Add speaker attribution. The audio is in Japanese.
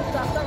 Speaker 1: った。